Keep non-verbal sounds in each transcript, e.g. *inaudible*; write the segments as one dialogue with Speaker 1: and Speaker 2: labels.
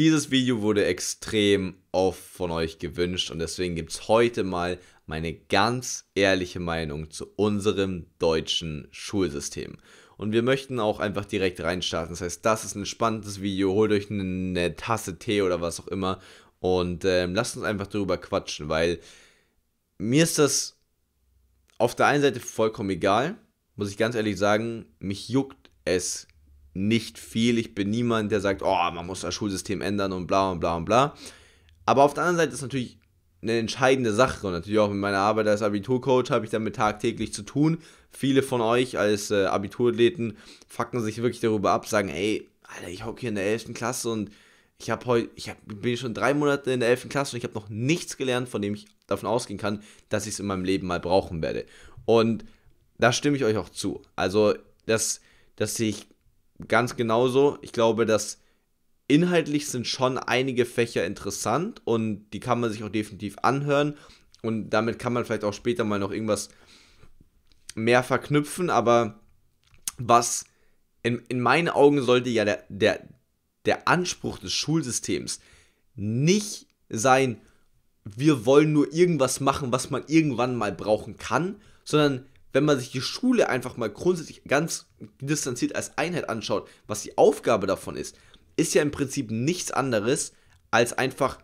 Speaker 1: Dieses Video wurde extrem oft von euch gewünscht und deswegen gibt es heute mal meine ganz ehrliche Meinung zu unserem deutschen Schulsystem. Und wir möchten auch einfach direkt reinstarten. Das heißt, das ist ein spannendes Video. Holt euch eine, Tasse Tee oder was auch immer und ähm, lasst uns einfach darüber quatschen, weil mir ist das auf der einen Seite vollkommen egal, muss ich ganz ehrlich sagen. Mich juckt es nicht viel. Ich bin niemand, der sagt, oh, man muss das Schulsystem ändern und bla und bla und bla. Aber auf der anderen Seite ist natürlich eine entscheidende Sache und natürlich auch mit meiner Arbeit als Abiturcoach habe ich damit tagtäglich zu tun. Viele von euch als äh, Abiturathleten fucken sich wirklich darüber ab, sagen, ey, Alter, ich hocke hier in der 11. Klasse und ich habe heute, ich hab, bin schon drei Monate in der 11. Klasse und ich habe noch nichts gelernt, von dem ich davon ausgehen kann, dass ich es in meinem Leben mal brauchen werde. Und da stimme ich euch auch zu. Also, das, das sehe ich ganz genauso. Ich glaube, dass inhaltlich sind schon einige Fächer interessant und die kann man sich auch definitiv anhören und damit kann man vielleicht auch später mal noch irgendwas mehr verknüpfen, aber was in, in meinen Augen sollte ja der, der, der Anspruch des Schulsystems nicht sein, wir wollen nur irgendwas machen, was man irgendwann mal brauchen kann, sondern wenn man sich die Schule einfach mal grundsätzlich ganz distanziert als Einheit anschaut, was die Aufgabe davon ist, ist ja im Prinzip nichts anderes als einfach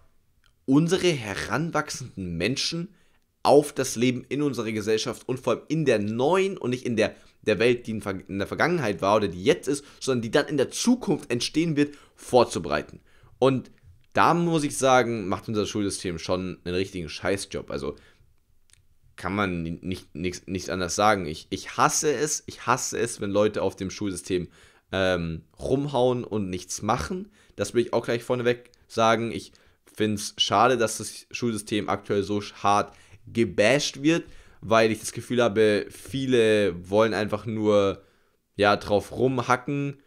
Speaker 1: unsere heranwachsenden Menschen auf das Leben in unserer Gesellschaft und vor allem in der neuen und nicht in der, der Welt, die in der Vergangenheit war oder die jetzt ist, sondern die dann in der Zukunft entstehen wird, vorzubereiten. Und da muss ich sagen, macht unser Schulsystem schon einen richtigen Scheißjob. Also kann man nicht, nicht, nicht anders sagen. Ich, ich hasse es, ich hasse es, wenn Leute auf dem Schulsystem ähm, rumhauen und nichts machen. Das will ich auch gleich vorneweg sagen. Ich finde es schade, dass das Schulsystem aktuell so hart gebasht wird, weil ich das Gefühl habe, viele wollen einfach nur ja drauf rumhacken,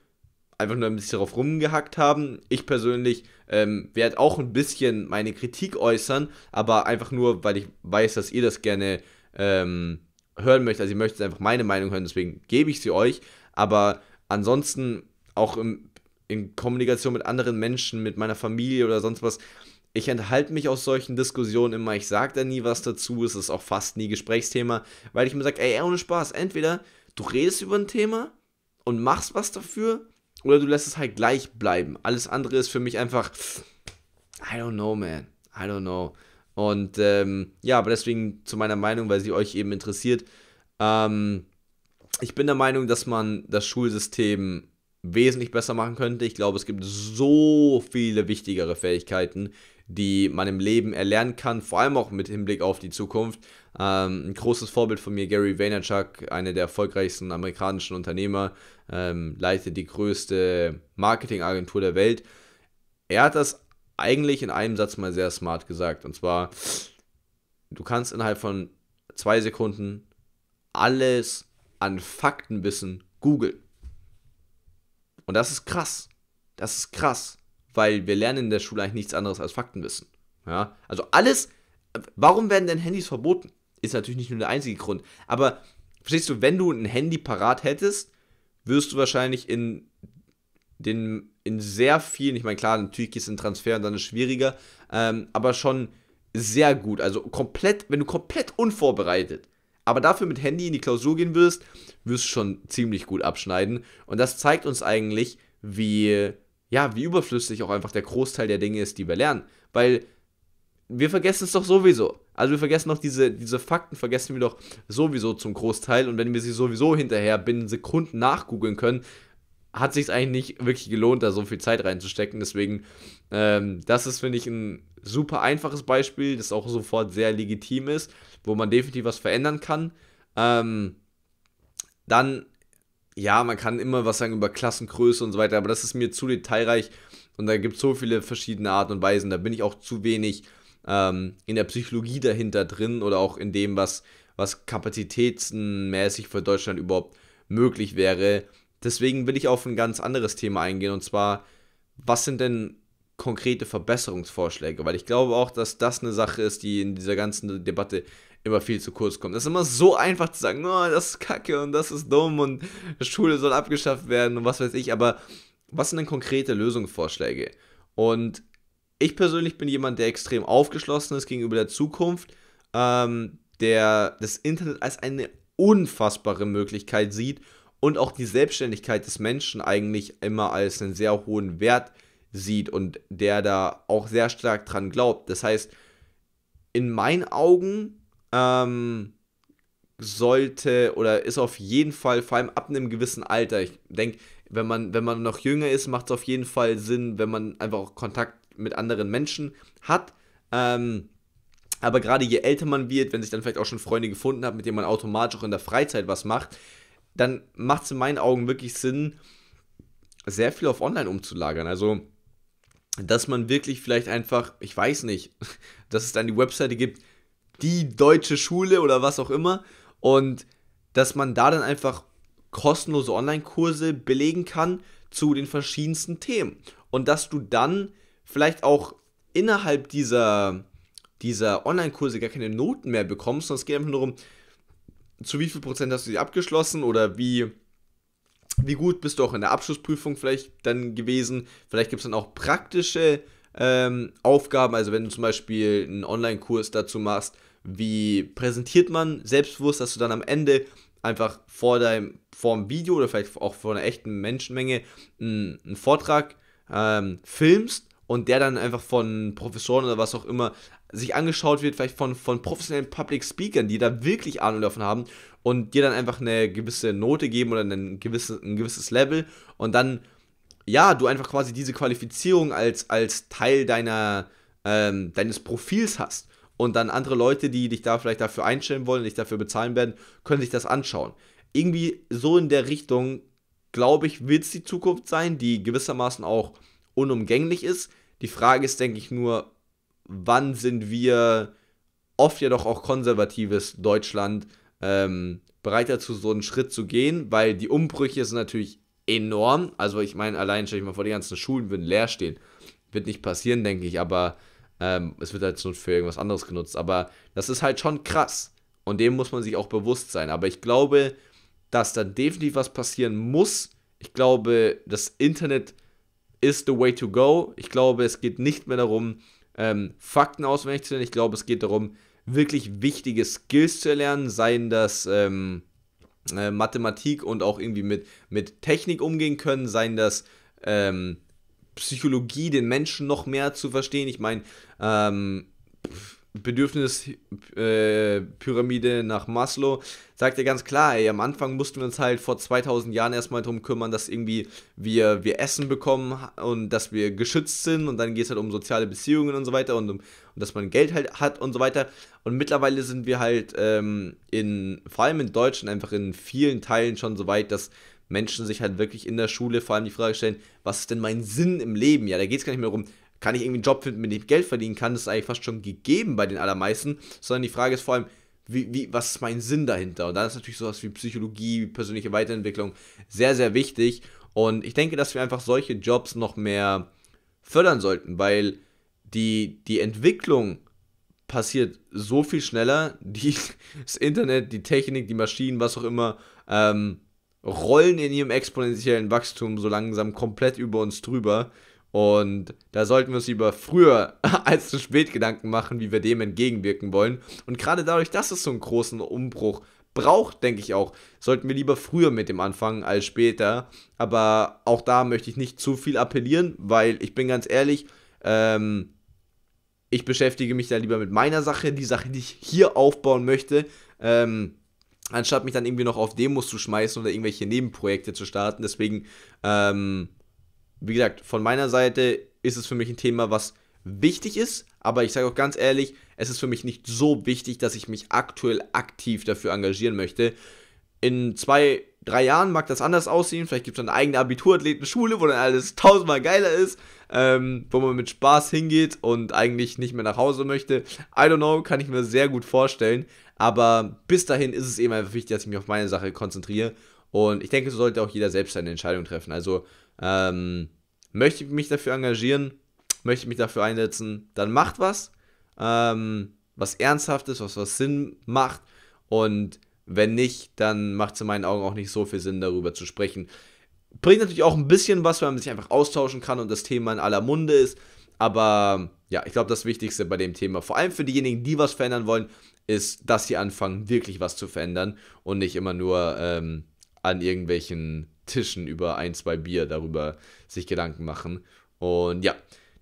Speaker 1: einfach nur ein bisschen drauf rumgehackt haben. Ich persönlich ähm, werde auch ein bisschen meine Kritik äußern, aber einfach nur, weil ich weiß, dass ihr das gerne ähm, hören möchtet. Also ich möchte einfach meine Meinung hören, deswegen gebe ich sie euch. Aber ansonsten auch im, in Kommunikation mit anderen Menschen, mit meiner Familie oder sonst was, ich enthalte mich aus solchen Diskussionen immer. Ich sage da nie was dazu. Es ist auch fast nie Gesprächsthema, weil ich mir sage, ey, ohne Spaß. Entweder du redest über ein Thema und machst was dafür oder du lässt es halt gleich bleiben. Alles andere ist für mich einfach, I don't know, man. I don't know. Und ähm, ja, aber deswegen zu meiner Meinung, weil sie euch eben interessiert. Ähm, ich bin der Meinung, dass man das Schulsystem wesentlich besser machen könnte. Ich glaube, es gibt so viele wichtigere Fähigkeiten, die man im Leben erlernen kann, vor allem auch mit Hinblick auf die Zukunft. Ähm, ein großes Vorbild von mir, Gary Vaynerchuk, einer der erfolgreichsten amerikanischen Unternehmer, ähm, leitet die größte Marketingagentur der Welt. Er hat das eigentlich in einem Satz mal sehr smart gesagt. Und zwar, du kannst innerhalb von zwei Sekunden alles an Faktenwissen googeln. Und das ist krass. Das ist krass, weil wir lernen in der Schule eigentlich nichts anderes als Faktenwissen. Ja? Also alles, warum werden denn Handys verboten? Ist natürlich nicht nur der einzige Grund. Aber verstehst du, wenn du ein Handy parat hättest, wirst du wahrscheinlich in den in sehr vielen, ich meine, klar, natürlich ist ein Transfer und dann ist es schwieriger, ähm, aber schon sehr gut. Also komplett, wenn du komplett unvorbereitet aber dafür mit Handy in die Klausur gehen wirst, wirst du schon ziemlich gut abschneiden. Und das zeigt uns eigentlich, wie, ja, wie überflüssig auch einfach der Großteil der Dinge ist, die wir lernen. Weil wir vergessen es doch sowieso. Also wir vergessen doch diese, diese Fakten, vergessen wir doch sowieso zum Großteil. Und wenn wir sie sowieso hinterher binnen Sekunden nachgoogeln können, hat sich eigentlich nicht wirklich gelohnt, da so viel Zeit reinzustecken. Deswegen, ähm, das ist, finde ich, ein super einfaches Beispiel, das auch sofort sehr legitim ist, wo man definitiv was verändern kann. Ähm, dann, ja, man kann immer was sagen über Klassengröße und so weiter, aber das ist mir zu detailreich und da gibt es so viele verschiedene Arten und Weisen. Da bin ich auch zu wenig ähm, in der Psychologie dahinter drin oder auch in dem, was, was kapazitätsmäßig für Deutschland überhaupt möglich wäre. Deswegen will ich auf ein ganz anderes Thema eingehen und zwar, was sind denn konkrete Verbesserungsvorschläge? Weil ich glaube auch, dass das eine Sache ist, die in dieser ganzen Debatte immer viel zu kurz kommt. Es ist immer so einfach zu sagen, oh, das ist kacke und das ist dumm und Schule soll abgeschafft werden und was weiß ich, aber was sind denn konkrete Lösungsvorschläge? Und ich persönlich bin jemand, der extrem aufgeschlossen ist gegenüber der Zukunft, ähm, der das Internet als eine unfassbare Möglichkeit sieht und auch die Selbstständigkeit des Menschen eigentlich immer als einen sehr hohen Wert sieht und der da auch sehr stark dran glaubt. Das heißt, in meinen Augen ähm, sollte oder ist auf jeden Fall, vor allem ab einem gewissen Alter, ich denke, wenn man, wenn man noch jünger ist, macht es auf jeden Fall Sinn, wenn man einfach auch Kontakt mit anderen Menschen hat. Ähm, aber gerade je älter man wird, wenn sich dann vielleicht auch schon Freunde gefunden hat, mit denen man automatisch auch in der Freizeit was macht, dann macht es in meinen Augen wirklich Sinn, sehr viel auf Online umzulagern. Also, dass man wirklich vielleicht einfach, ich weiß nicht, *laughs* dass es dann die Webseite gibt, die deutsche Schule oder was auch immer, und dass man da dann einfach kostenlose Online-Kurse belegen kann zu den verschiedensten Themen. Und dass du dann vielleicht auch innerhalb dieser, dieser Online-Kurse gar keine Noten mehr bekommst, sondern es geht einfach nur um, zu wie viel Prozent hast du sie abgeschlossen oder wie, wie gut bist du auch in der Abschlussprüfung vielleicht dann gewesen. Vielleicht gibt es dann auch praktische ähm, Aufgaben, also wenn du zum Beispiel einen Online-Kurs dazu machst, wie präsentiert man selbstbewusst, dass du dann am Ende einfach vor deinem vor dem Video oder vielleicht auch vor einer echten Menschenmenge einen, einen Vortrag ähm, filmst und der dann einfach von Professoren oder was auch immer sich angeschaut wird, vielleicht von, von professionellen Public Speakern, die da wirklich Ahnung davon haben und dir dann einfach eine gewisse Note geben oder ein gewisses, ein gewisses Level und dann, ja, du einfach quasi diese Qualifizierung als, als Teil deiner, ähm, deines Profils hast. Und dann andere Leute, die dich da vielleicht dafür einstellen wollen, dich dafür bezahlen werden, können sich das anschauen. Irgendwie so in der Richtung, glaube ich, wird es die Zukunft sein, die gewissermaßen auch unumgänglich ist. Die Frage ist, denke ich, nur, wann sind wir, oft ja doch auch konservatives Deutschland, ähm, bereit dazu, so einen Schritt zu gehen, weil die Umbrüche sind natürlich enorm. Also ich meine, allein stelle ich mal vor, die ganzen Schulen würden leer stehen. Wird nicht passieren, denke ich, aber ähm, es wird halt so für irgendwas anderes genutzt. Aber das ist halt schon krass. Und dem muss man sich auch bewusst sein. Aber ich glaube, dass da definitiv was passieren muss. Ich glaube, das Internet ist the way to go. Ich glaube, es geht nicht mehr darum, ähm, Fakten auswendig zu lernen. Ich glaube, es geht darum, wirklich wichtige Skills zu erlernen, seien das ähm, äh, Mathematik und auch irgendwie mit, mit Technik umgehen können, seien das ähm, Psychologie, den Menschen noch mehr zu verstehen. Ich meine, ähm, Bedürfnispyramide äh, nach Maslow sagt ja ganz klar, ey, am Anfang mussten wir uns halt vor 2000 Jahren erstmal darum kümmern, dass irgendwie wir, wir Essen bekommen und dass wir geschützt sind und dann geht es halt um soziale Beziehungen und so weiter und, um, und dass man Geld halt hat und so weiter. Und mittlerweile sind wir halt ähm, in, vor allem in Deutschland einfach in vielen Teilen schon so weit, dass Menschen sich halt wirklich in der Schule vor allem die Frage stellen, was ist denn mein Sinn im Leben? Ja, da geht es gar nicht mehr darum, kann ich irgendwie einen Job finden, mit dem ich Geld verdienen kann? Das ist eigentlich fast schon gegeben bei den allermeisten, sondern die Frage ist vor allem, wie, wie, was ist mein Sinn dahinter? Und da ist natürlich sowas wie Psychologie, persönliche Weiterentwicklung sehr, sehr wichtig. Und ich denke, dass wir einfach solche Jobs noch mehr fördern sollten, weil die, die Entwicklung passiert so viel schneller. Die, *laughs* das Internet, die Technik, die Maschinen, was auch immer, ähm, rollen in ihrem exponentiellen Wachstum so langsam komplett über uns drüber. Und da sollten wir uns lieber früher *laughs* als zu spät Gedanken machen, wie wir dem entgegenwirken wollen. Und gerade dadurch, dass es so einen großen Umbruch braucht, denke ich auch, sollten wir lieber früher mit dem anfangen als später. Aber auch da möchte ich nicht zu viel appellieren, weil ich bin ganz ehrlich, ähm, ich beschäftige mich da lieber mit meiner Sache, die Sache, die ich hier aufbauen möchte. Ähm, anstatt mich dann irgendwie noch auf Demos zu schmeißen oder irgendwelche Nebenprojekte zu starten. Deswegen, ähm, wie gesagt, von meiner Seite ist es für mich ein Thema, was wichtig ist, aber ich sage auch ganz ehrlich, es ist für mich nicht so wichtig, dass ich mich aktuell aktiv dafür engagieren möchte. In zwei, drei Jahren mag das anders aussehen. Vielleicht gibt es eine eigene Abiturathletenschule, wo dann alles tausendmal geiler ist, ähm, wo man mit Spaß hingeht und eigentlich nicht mehr nach Hause möchte. I don't know, kann ich mir sehr gut vorstellen. Aber bis dahin ist es eben einfach wichtig, dass ich mich auf meine Sache konzentriere. Und ich denke, so sollte auch jeder selbst seine Entscheidung treffen. Also ähm, möchte ich mich dafür engagieren, möchte ich mich dafür einsetzen, dann macht was, ähm, was Ernsthaftes, was was Sinn macht. Und wenn nicht, dann macht es in meinen Augen auch nicht so viel Sinn, darüber zu sprechen. Bringt natürlich auch ein bisschen was, weil man sich einfach austauschen kann und das Thema in aller Munde ist. Aber ja, ich glaube, das Wichtigste bei dem Thema, vor allem für diejenigen, die was verändern wollen, ist, dass sie anfangen, wirklich was zu verändern und nicht immer nur ähm, an irgendwelchen Tischen über ein, zwei Bier darüber sich Gedanken machen. Und ja,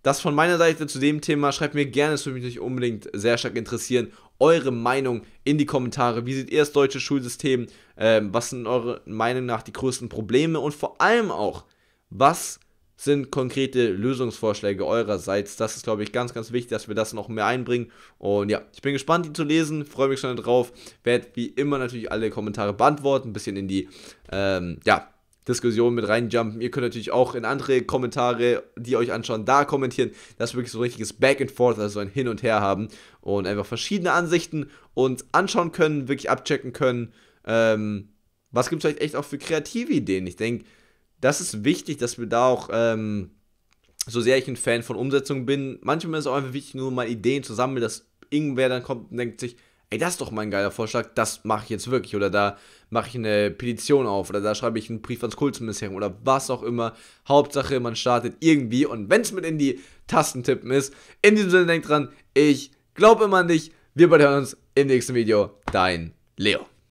Speaker 1: das von meiner Seite zu dem Thema. Schreibt mir gerne, es würde mich unbedingt sehr stark interessieren, eure Meinung in die Kommentare. Wie seht ihr das deutsche Schulsystem? Ähm, was sind eure Meinung nach die größten Probleme? Und vor allem auch, was sind konkrete Lösungsvorschläge eurerseits? Das ist, glaube ich, ganz, ganz wichtig, dass wir das noch mehr einbringen. Und ja, ich bin gespannt, die zu lesen. Freue mich schon drauf. Werde wie immer natürlich alle Kommentare beantworten. Ein bisschen in die, ähm, ja, Diskussion mit reinjumpen. Ihr könnt natürlich auch in andere Kommentare, die euch anschauen, da kommentieren, dass wir wirklich so ein richtiges Back and Forth, also ein Hin und Her haben und einfach verschiedene Ansichten uns anschauen können, wirklich abchecken können. Ähm, was gibt es vielleicht echt auch für kreative Ideen? Ich denke, das ist wichtig, dass wir da auch, ähm, so sehr ich ein Fan von Umsetzung bin, manchmal ist es auch einfach wichtig, nur mal Ideen zu sammeln, dass irgendwer dann kommt und denkt sich, ey, das ist doch mein geiler Vorschlag, das mache ich jetzt wirklich. Oder da mache ich eine Petition auf oder da schreibe ich einen Brief ans Kultusministerium oder was auch immer. Hauptsache, man startet irgendwie und wenn es mit in die Tasten tippen ist, in diesem Sinne denkt dran, ich glaube immer an dich. Wir beide hören uns im nächsten Video. Dein Leo.